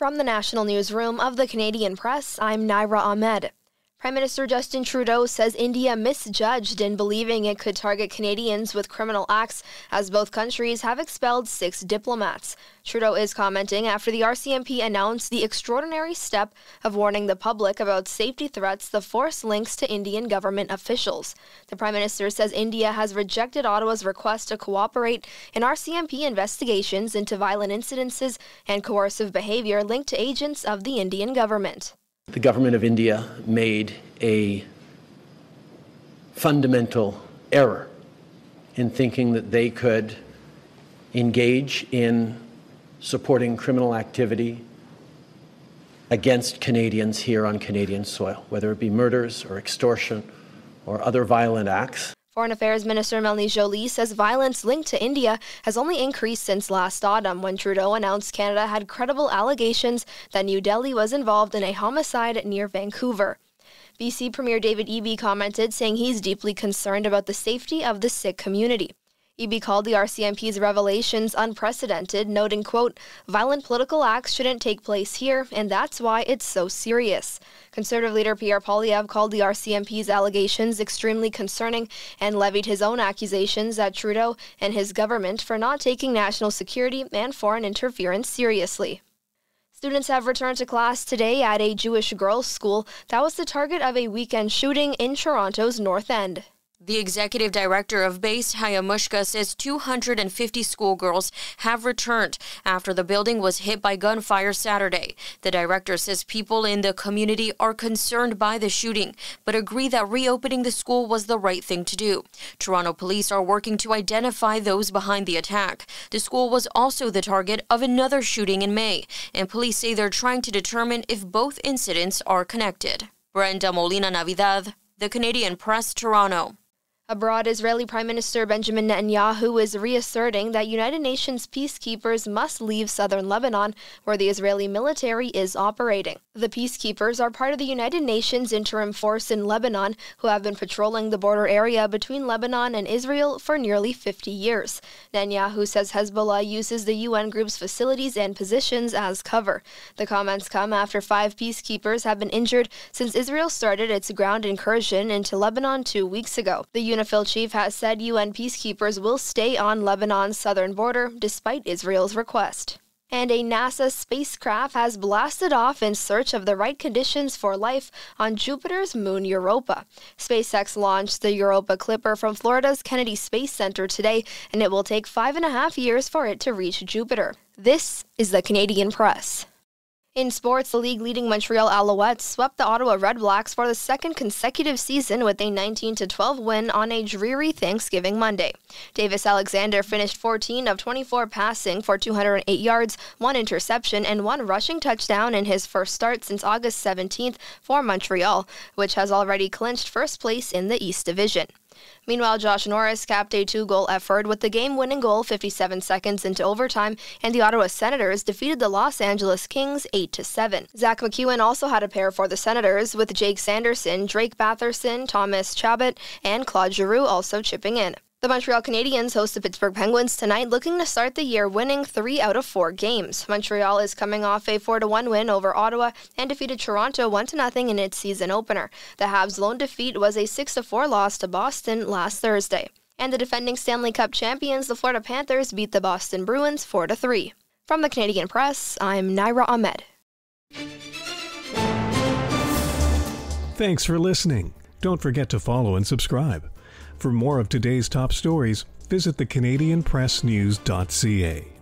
From the National Newsroom of the Canadian Press, I'm Naira Ahmed. Prime Minister Justin Trudeau says India misjudged in believing it could target Canadians with criminal acts, as both countries have expelled six diplomats. Trudeau is commenting after the RCMP announced the extraordinary step of warning the public about safety threats the force links to Indian government officials. The Prime Minister says India has rejected Ottawa's request to cooperate in RCMP investigations into violent incidences and coercive behavior linked to agents of the Indian government the government of India made a fundamental error in thinking that they could engage in supporting criminal activity against Canadians here on Canadian soil, whether it be murders or extortion or other violent acts. Foreign Affairs Minister Melanie Joly says violence linked to India has only increased since last autumn when Trudeau announced Canada had credible allegations that New Delhi was involved in a homicide near Vancouver. BC Premier David Eby commented, saying he's deeply concerned about the safety of the Sikh community. Eby called the RCMP's revelations unprecedented, noting, quote, violent political acts shouldn't take place here, and that's why it's so serious. Conservative leader Pierre Poilievre called the RCMP's allegations extremely concerning and levied his own accusations at Trudeau and his government for not taking national security and foreign interference seriously. Students have returned to class today at a Jewish girls' school that was the target of a weekend shooting in Toronto's North End. The executive director of Bais, Hayamushka, says 250 schoolgirls have returned after the building was hit by gunfire Saturday. The director says people in the community are concerned by the shooting, but agree that reopening the school was the right thing to do. Toronto police are working to identify those behind the attack. The school was also the target of another shooting in May, and police say they're trying to determine if both incidents are connected. Brenda Molina Navidad, The Canadian Press, Toronto. Abroad, Israeli Prime Minister Benjamin Netanyahu is reasserting that United Nations peacekeepers must leave southern Lebanon, where the Israeli military is operating. The peacekeepers are part of the United Nations interim force in Lebanon, who have been patrolling the border area between Lebanon and Israel for nearly 50 years. Netanyahu says Hezbollah uses the UN group's facilities and positions as cover. The comments come after five peacekeepers have been injured since Israel started its ground incursion into Lebanon two weeks ago. The UNIFIL chief has said UN peacekeepers will stay on Lebanon's southern border despite Israel's request. And a NASA spacecraft has blasted off in search of the right conditions for life on Jupiter's moon Europa. SpaceX launched the Europa Clipper from Florida's Kennedy Space Center today, and it will take five and a half years for it to reach Jupiter. This is the Canadian Press. In sports, the league leading Montreal Alouettes swept the Ottawa Redblacks for the second consecutive season with a 19 12 win on a dreary Thanksgiving Monday. Davis Alexander finished 14 of 24 passing for 208 yards, one interception, and one rushing touchdown in his first start since August 17th for Montreal, which has already clinched first place in the East Division. Meanwhile, Josh Norris capped a two goal effort with the game winning goal 57 seconds into overtime, and the Ottawa Senators defeated the Los Angeles Kings 8 7. Zach MacEwen also had a pair for the Senators, with Jake Sanderson, Drake Batherson, Thomas Chabot, and Claude Giroux also chipping in. The Montreal Canadiens host the Pittsburgh Penguins tonight, looking to start the year winning three out of four games. Montreal is coming off a 4 1 win over Ottawa and defeated Toronto 1 0 in its season opener. The Habs' lone defeat was a 6 4 loss to Boston last Thursday. And the defending Stanley Cup champions, the Florida Panthers, beat the Boston Bruins 4 3. From the Canadian Press, I'm Naira Ahmed. Thanks for listening. Don't forget to follow and subscribe. For more of today's top stories, visit thecanadianpressnews.ca.